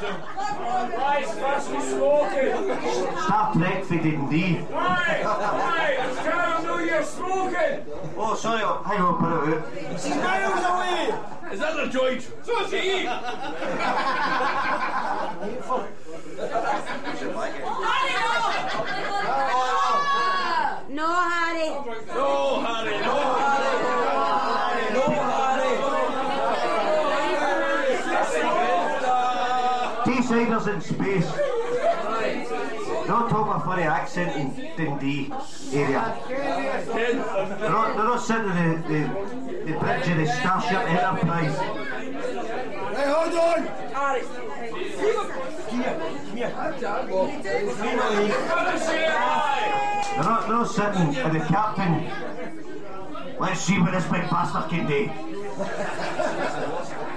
Right, fast me smoking. Stop threat for Dundee. Right, right, it's time to know you're smoking. Oh, sorry, oh, hang on, put it out. She's miles away! Is that the joint? So is he. No, No, Harry, no, Harry. No, Harry. In space. Don't talk a funny accent in Dundee area. They're not, they're not sitting in the, the, the bridge of the Starship Enterprise. Hey, hold on! They're not, they're not sitting in the captain. Let's see what this big bastard can do.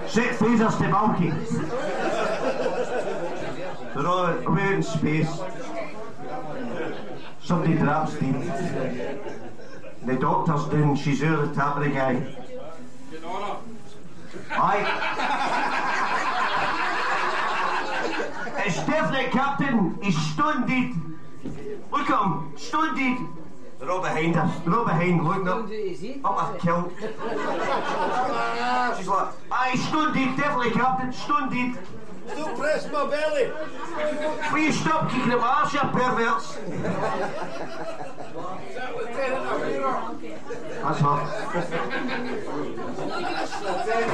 Set phasers to Malky. They're all away in space. Somebody drops Dean. The doctor's doing, she's over the top of the guy. Aye. It's definite, Captain. He's stone dead. Look at him, stone dead. They're all behind us. They're all behind, looking up, up a kilt. She's like, aye, stone dead, definitely, Captain, stone dead. Don't press my belly! Will you stop kicking at my arse, you perverts? That's her.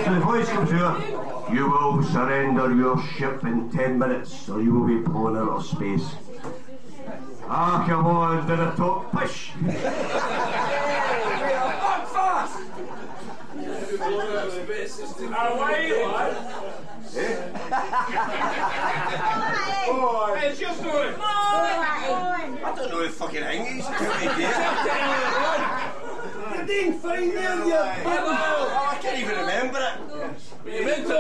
So the voice comes out. You will surrender your ship in ten minutes, or you will be blown out of space. Ah, come on, do the talk. Push! Away, Eh? lad. Hey, it's your story. I don't know the fucking English. You're doing fine there, you Oh, I can't even remember it. You meant it.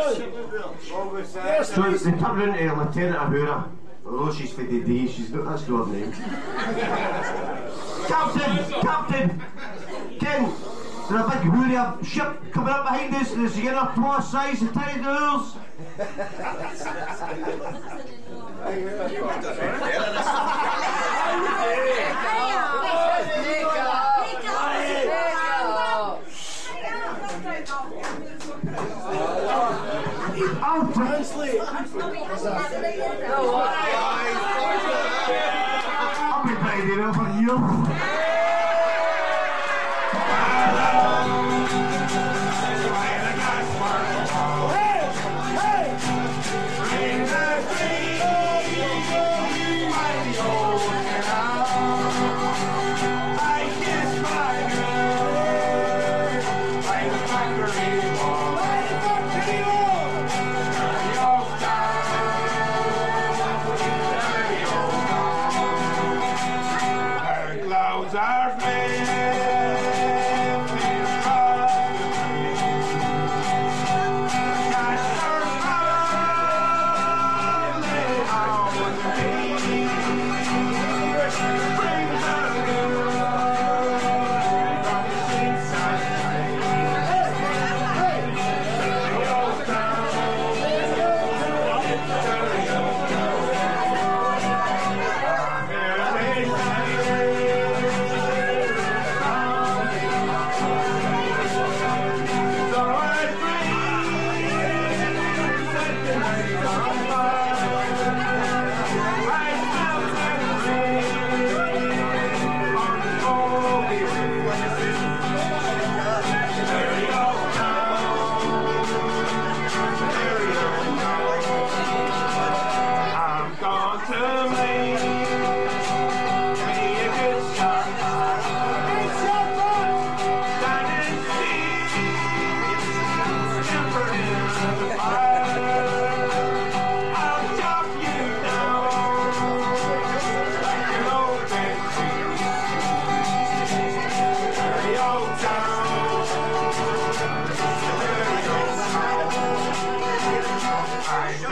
Yes, So they turned into Lieutenant Uhura. Although she's for the D, she's not, that's not her name. Captain! Captain! Ken! There's a big hoolie ship coming up behind us. There's a inner twice size of tiny doors. I'll translate. I'll be paid enough you.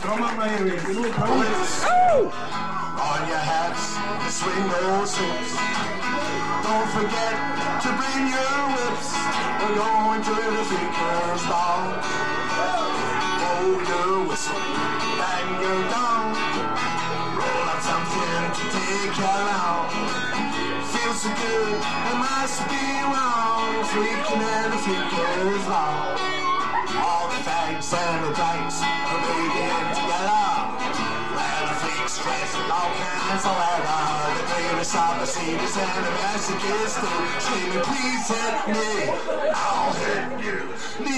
drummer, my way. You know, drummer. On your hats, swing those hips. Don't forget to bring your whips. We're going to the Freakers Ball. Blow your whistle, bang your gong. Roll out something to take you along. Feels so good, it must be wrong. Freaking at the Freakers Ball. All the fags and the dykes kinds. The of and please hit me, I'll hit you. The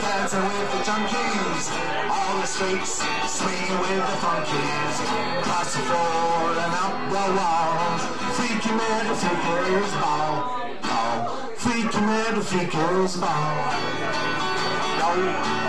dancing with the junkies. All the streets swinging with the funkies. Across the floor and up the walls. Freaking at the freakers ball. Freaking at the freakers ball. Yo.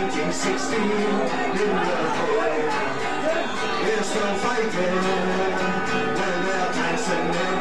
1916 in the void. We're still fighting when they're dancing